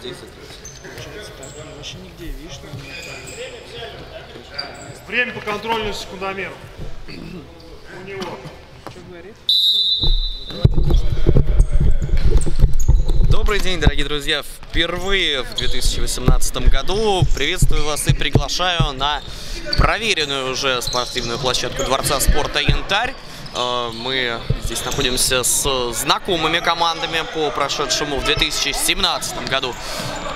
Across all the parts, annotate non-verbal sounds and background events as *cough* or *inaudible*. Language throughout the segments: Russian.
Ну, Вообще нигде, видишь, там нет, Время по контрольному секундомеру. У него. что говорит? Добрый день, дорогие друзья! Впервые в 2018 году приветствую вас и приглашаю на проверенную уже спортивную площадку Дворца спорта «Янтарь». Э, Мы здесь находимся с знакомыми командами по прошедшему в 2017 году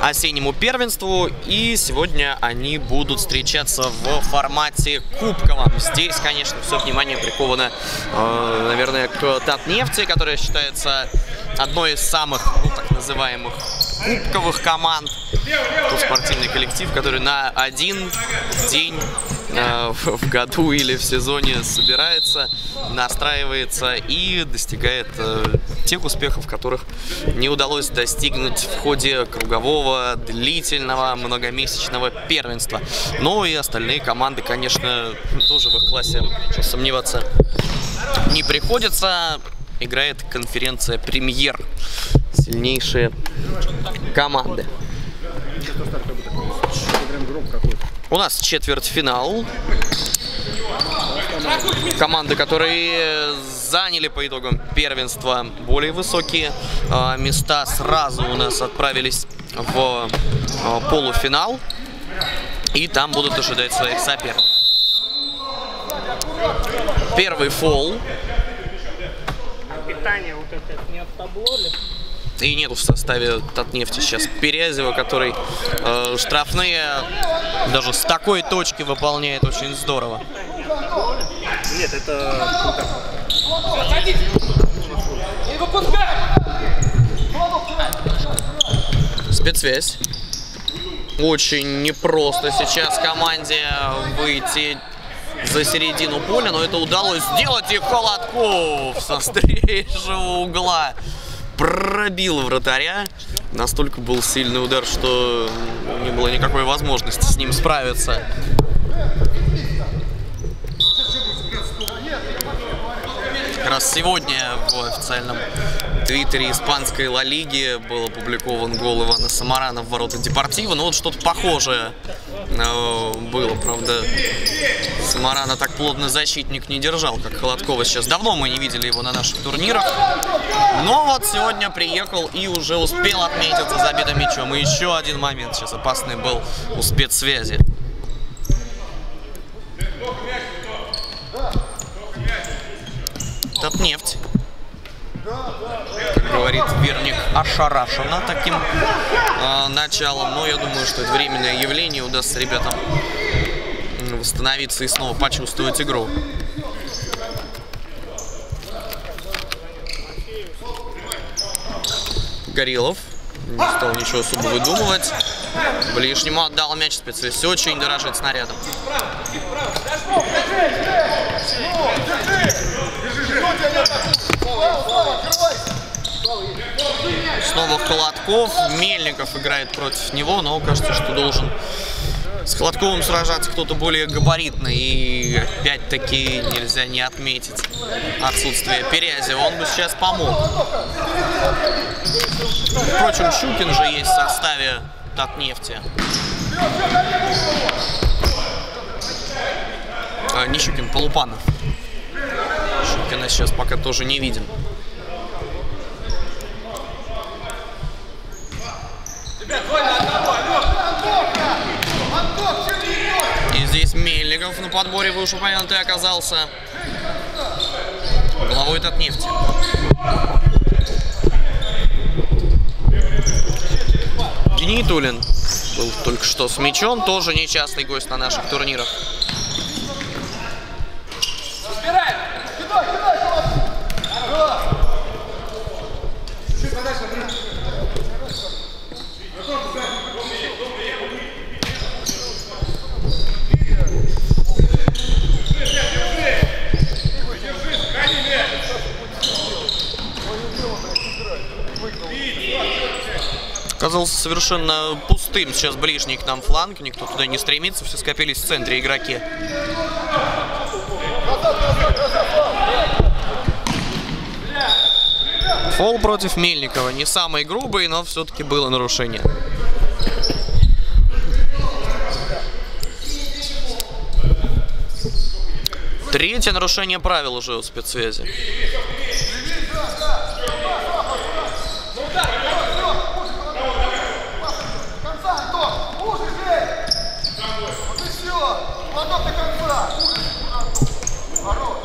осеннему первенству. И сегодня они будут встречаться в формате кубковом. Здесь, конечно, все внимание приковано, э, наверное, к Татнефти, которая считается одной из самых, ну, так называемых, кубковых команд. Тот спортивный коллектив, который на один день э, в году или в сезоне собирается, настраивается и достигает э, тех успехов, которых не удалось достигнуть в ходе кругового, длительного, многомесячного первенства. Но и остальные команды, конечно, тоже в их классе сомневаться не приходится. Играет конференция «Премьер». Сильнейшие команды. У нас четвертьфинал. Команды, которые заняли по итогам первенства более высокие э, места, сразу у нас отправились в э, полуфинал. И там будут ожидать своих соперников. Первый фол. Питание вот это не от табло ли? И нету в составе Татнефти сейчас Перезева, который э, штрафные даже с такой точки выполняет очень здорово. Нет, это... Спецсвязь. Очень непросто сейчас команде выйти за середину поля, но это удалось сделать, и Холодков с острейшего угла пробил вратаря. Настолько был сильный удар, что не было никакой возможности с ним справиться. Как раз сегодня в официальном твиттере испанской Ла Лиги был опубликован гол Ивана Самарана в ворота Депортива. Ну вот что-то похожее э, было, правда. Самарана так плотно защитник не держал, как Холодкова сейчас. Давно мы не видели его на наших турнирах. Но вот сегодня приехал и уже успел отметиться забитым мячом. И еще один момент сейчас опасный был у спецсвязи. Татнефть говорит Верник, ошарашена таким э, началом. Но я думаю, что это временное явление. Удастся ребятам восстановиться и снова почувствовать игру. Горилов не стал ничего особо выдумывать. Ближнему отдал мяч специалист. Очень дорожит снарядом. Снова Холодков. Мельников играет против него, но кажется, что должен с Холодковым сражаться кто-то более габаритный. И опять-таки нельзя не отметить отсутствие Перязева. Он бы сейчас помог. Впрочем, Щукин же есть в составе Татнефти. А, не Щукин, Полупанов. Щукина сейчас пока тоже не видим. И здесь Мельников на подборе вышеупомянутый оказался главой Татнефти. Генитулин был только что с мячом, тоже нечастый гость на наших турнирах. Оказался совершенно пустым сейчас ближний к нам фланг, никто туда не стремится, все скопились в центре игроки. Фол против Мельникова. Не самый грубый, но все-таки было нарушение. Третье нарушение правил уже у спецсвязи. конца, Антон! Уже, Жень! Вот и все! Ладов до конца! Уже, Антон! Ворот!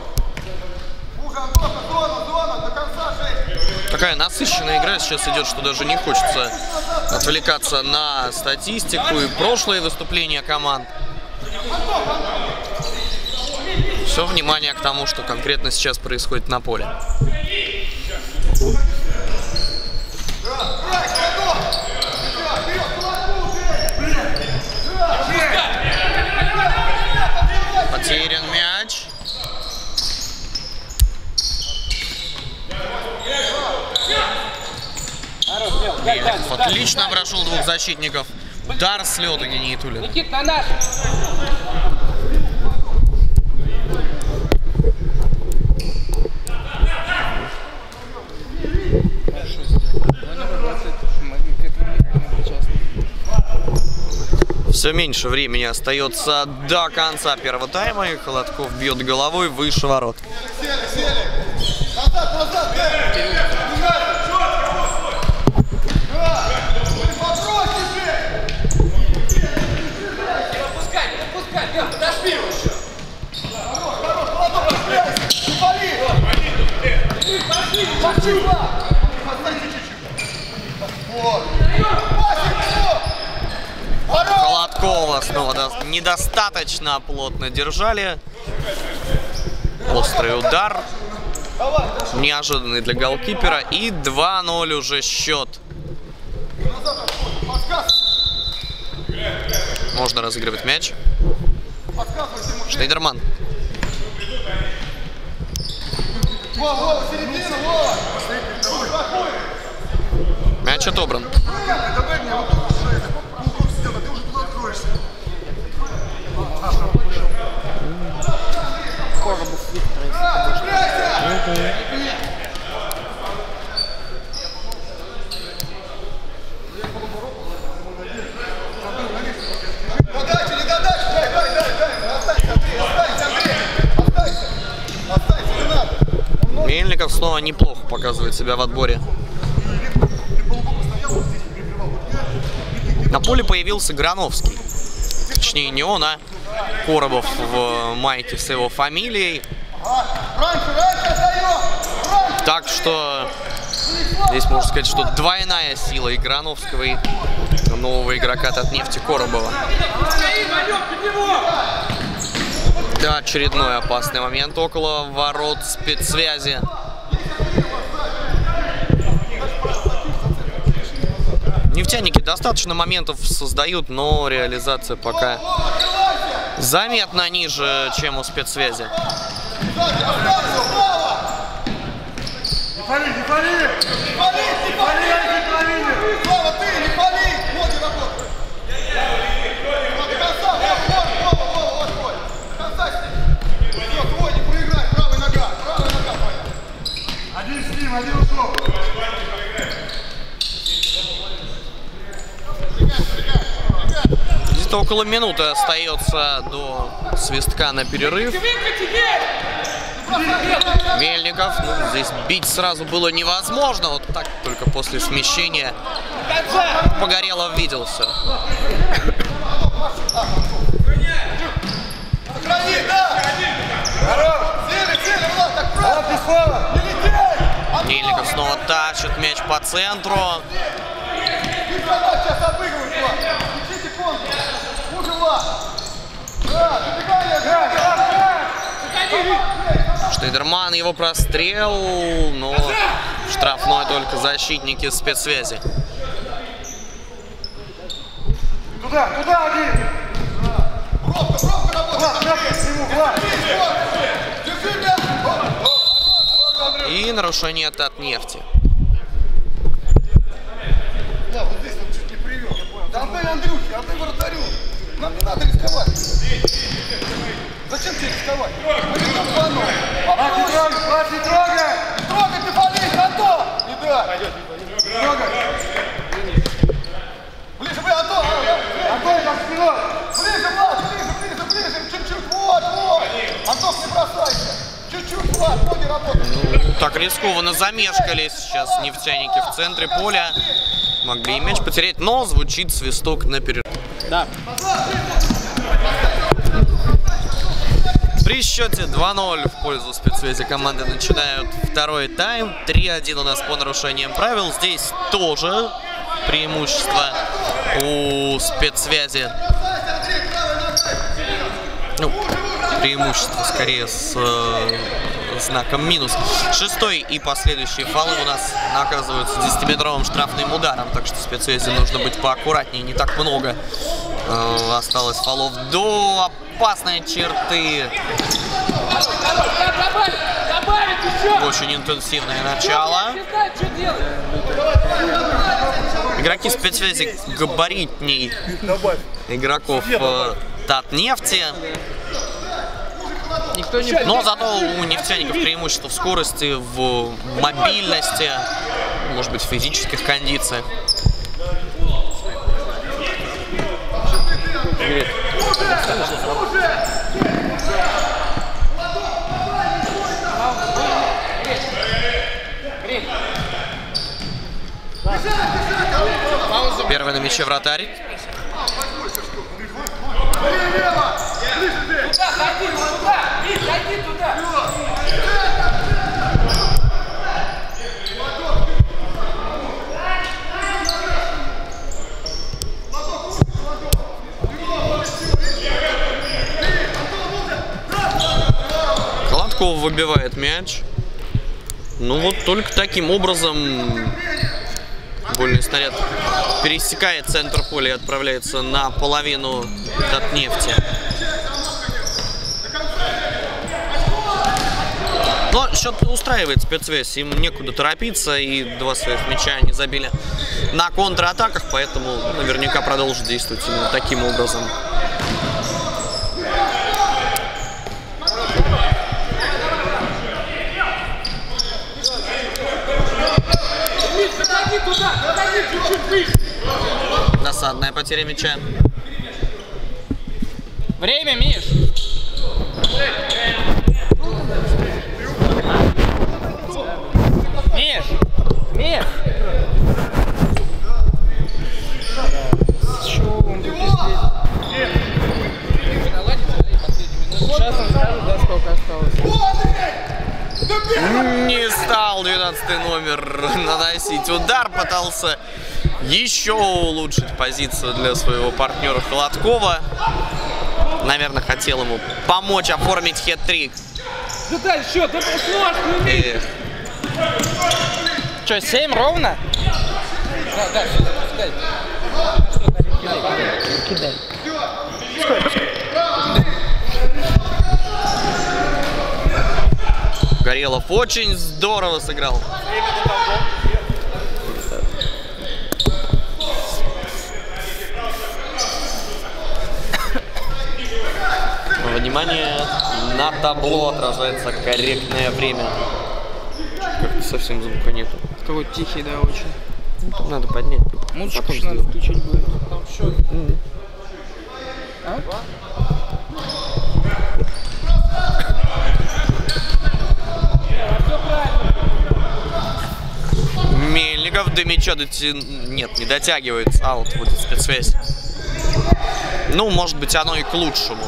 Уже, Антон, зона, зона, до конца, Жень! Такая насыщенная игра сейчас идет, что даже не хочется отвлекаться на статистику и прошлые выступления команд. Все внимание к тому, что конкретно сейчас происходит на поле. Потерян мяч. Мельников отлично обошел двух защитников. Удар с лета Гениетулина. Никит, на наш! Все меньше времени остается до конца первого тайма. И Холодков бьет головой выше ворот. Сели, сели! Назад, назад, Жень! Два! Поставьте чуть-чуть. Холодкова снова до- недостаточно плотно держали. Острый удар. Неожиданный для голкипера. И 2-0 уже счет. Можно разыгрывать мяч. Шнейдерман. Вова, середина, Вова! Проходит! Мяч отобран. Давай мне вот сидел, а ты уже туда откроешься. Коробов Виктор. Подача, не додача, дай, дай, дай, дай. Останься, Андрей, останься, Андрей. Останься. Останься, не Мельников снова неплохо показывает себя в отборе. На поле появился Грановский. Точнее, не он, а Коробов в майке с его фамилией. Так что здесь можно сказать, что двойная сила и Грановского, и нового игрока от нефти Коробова. Да, очередной опасный момент около ворот спецсвязи. Нефтяники достаточно моментов создают, но реализация пока заметно ниже, чем у спецсвязи. Не пали! Не пали, не пали. не пали! Слава, ты, не пали. Вот и работай. Вот, до конца, вот, вот, Вова, Вова, вот, вот. До конца с ним. Все, твой, не проиграй. Правая нога, правая нога твоя. Один с ним, один ушел. Где-то около минуты остается до свистка на перерыв. Мельников. Ну, здесь бить сразу было невозможно. Вот так только после смещения Погорелов видел все. Сохрани, да. Хорош. Сели, сели, Влад, так правильно. Не летей. Мельников снова тащит мяч по центру. Ты гранат сейчас обыгрываешь, Влад. Ищите контур. Хуже, Влад. Да, забегание, да, да, Шнейдерман его прострел, но штрафной только защитники спецсвязи. Туда, туда один! Пробка, пробка работает. И нарушение это от нефти. Да, вот здесь вот чуть не привел. Да отдай Андрюхе, отдай вратарю. Нам не надо рисковать. Зачем тебе рисковать? Побегу пану. Попросим. Вас не трогай. Не трогай, ты болеешь, Антон. Не дай. Пойдет, не Трогай. Ближе, вы, Антон. Антон, там спиной. Ближе, а Влад, ближе, ближе, ближе. Чуть-чуть, вот, вот. Антон, не бросайся. Чуть-чуть, Влад, ноги работают. Ну, так рискованно замешкались сейчас нефтяники в центре поля. Могли и мяч потерять, но звучит свисток на перерыв. Да. При счете 2-0 в пользу спецсвязи команды начинают второй тайм. 3-1 у нас по нарушениям правил. Здесь тоже преимущество у спецсвязи. Ну, преимущество скорее с э, знаком минус. Шестой и последующие фолы у нас наказываются 10-метровым штрафным ударом, так что спецсвязи нужно быть поаккуратнее, не так много э, осталось фолов до опасной черты. Очень интенсивное начало. Игроки спецсвязи габаритней игроков э, Татнефти. Никто не... Но зато у нефтяников преимущество в скорости, в мобильности, может быть, в физических кондициях. Первый на мяче вратарь. Вот туда! Ходи туда! Холодков выбивает мяч. Ну вот только таким образом футбольный снаряд пересекает центр поля и отправляется на половину от нефти. Но счет устраивает спецсвязь, им некуда торопиться, и два своих мяча они забили на контратаках, поэтому наверняка продолжит действовать именно таким образом. Досадная потеря мяча. Время! Миш! Миш! Чё он тут Сейчас он скажет, да, сколько осталось. Не стал 12 номер наносить удар, пытался еще улучшить позицию для своего партнера Холодкова. Наверное, хотел ему помочь оформить хет-трик. Да счет, да сложно, Эх, Что, 7 ровно? Да, да, все, запускай. Кидай. Горелов очень здорово сыграл. Внимание, на табло отражается корректное время. Как-то совсем звука нету. Какой тихий, да, очень. Ну, надо поднять. Музычку надо включить будет. Мельников до мяча доти... Нет, не дотягивает. Аут будет спецсвязь. Ну, может быть, оно и к лучшему.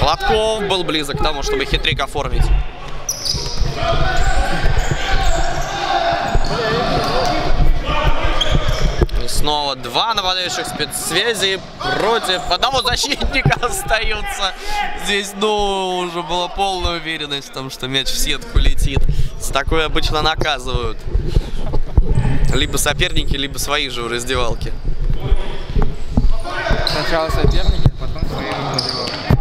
Хладков был близок к тому, чтобы хитрик оформить. И снова два нападающих спецсвязи против одного защитника *laughs* остаются. Здесь, ну, уже была полная уверенность в том, что мяч в сетку летит. С такой обычно наказывают. Либо соперники, либо свои же в раздевалке. Сначала соперники, а потом свои выходили. Разбирай,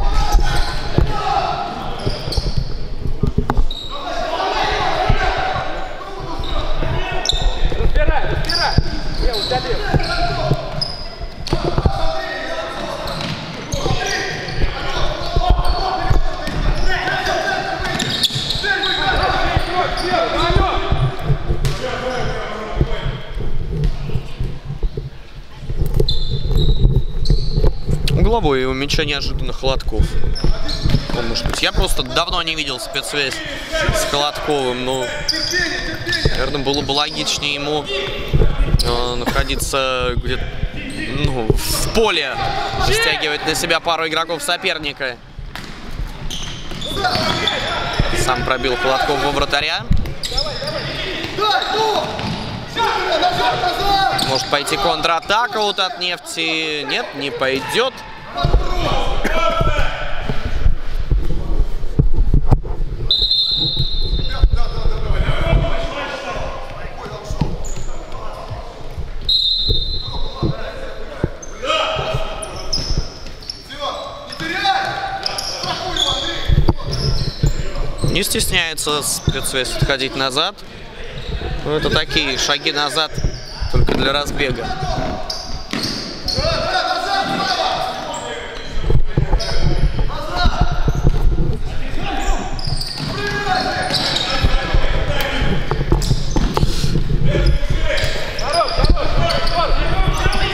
Удалил. У мяча неожиданно Холодков. Он, может быть, я просто давно не видел спецсвязь с Холодковым, но, наверное, было бы логичнее ему находиться где-то ну, в поле, стягивать на себя пару игроков соперника. Сам пробил Холодков во вратаря. Может пойти контратака вот от нефти. Нет, не пойдет. Не стесняется спецсвязь отходить назад. Ну, это такие шаги назад только для разбега.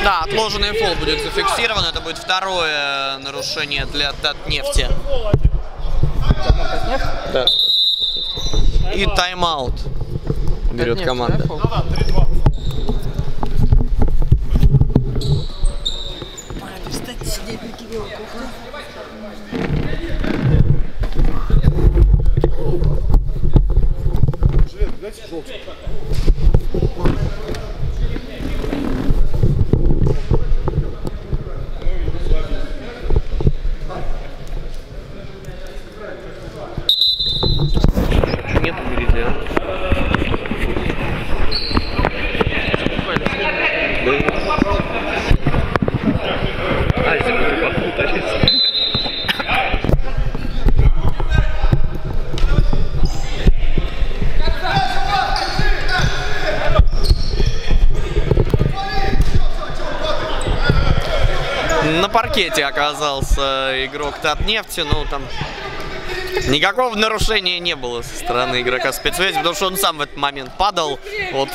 Да, отложенный фол будет зафиксирован. Это будет второе нарушение для Татнефти. Да. И тайм-аут берет команда. Ну да, 3-2. Нет, говорите, А, секунду, попутались. На паркете оказался игрок Татнефти, ну там Никакого нарушения не было со стороны игрока спецсвязи, потому что он сам в этот момент падал от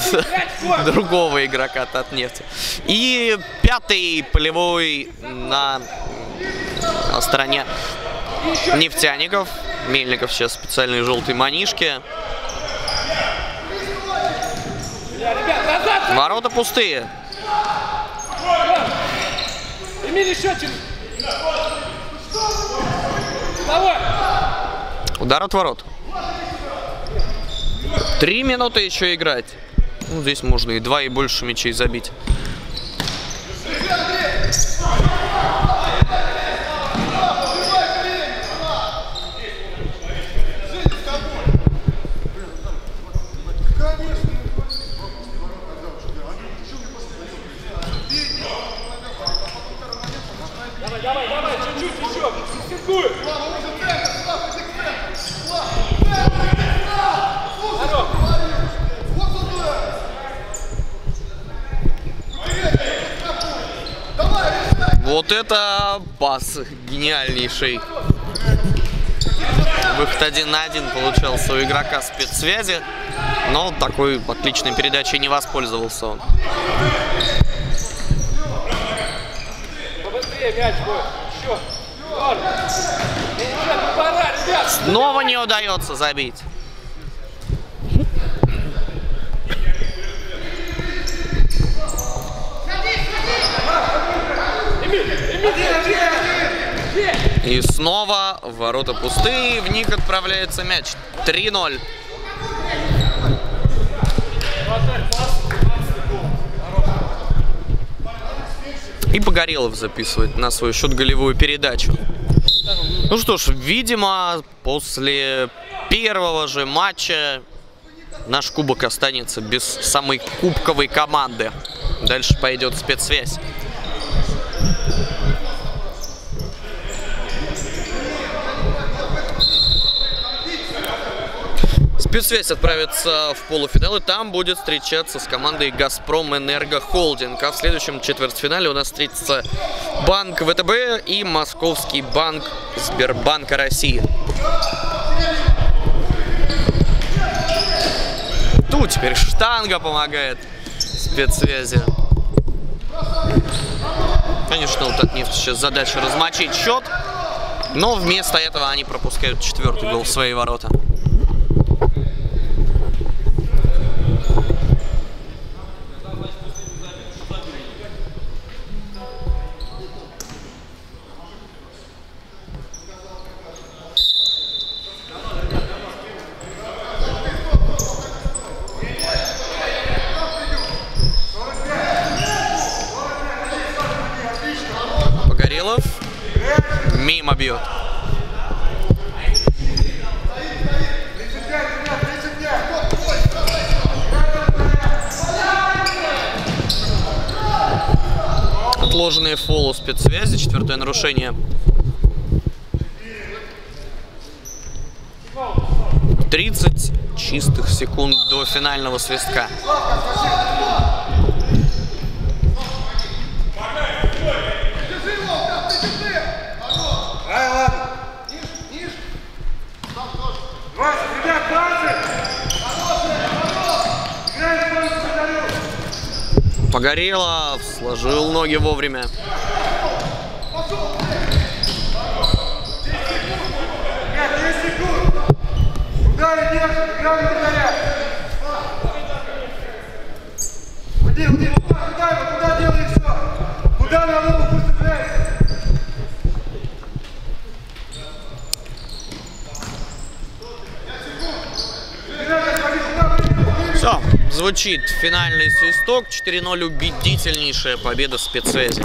*laughs* другого игрока Татнефти. И пятый полевой на стороне нефтяников. Мельников сейчас специальные желтые манишки. Ворота пустые. Через... Давай! Удар от ворот. Три минуты еще играть. Ну, здесь можно и два, и больше мячей забить. Давай, давай, давай, чуть-чуть еще! Циркуй! Вот это пас гениальнейший. Выход один на один получался у игрока спецсвязи. Но такой отличной передачей не воспользовался он. Ну! Снова не удается забить. И снова ворота пустые, в них отправляется мяч. 3-0. И Погорелов записывает на свой счет голевую передачу. Ну что ж, видимо, после первого же матча наш кубок останется без самой кубковой команды. Дальше пойдет спецсвязь. Спецсвязь отправится в полуфинал, и там будет встречаться с командой «Газпром Энерго Холдинг». А в следующем четвертьфинале у нас встретится Банк ВТБ и Московский банк Сбербанка России. Тут теперь штанга помогает спецсвязи. Конечно, вот от них сейчас задача размочить счет, но вместо этого они пропускают четвертый гол в свои ворота. спецсвязи, четвертое нарушение. Тридцать чистых секунд до финального свистка. Погорелов сложил ноги вовремя. Все, звучит финальный свисток. 4-0 убедительнейшая победа спецсвязи.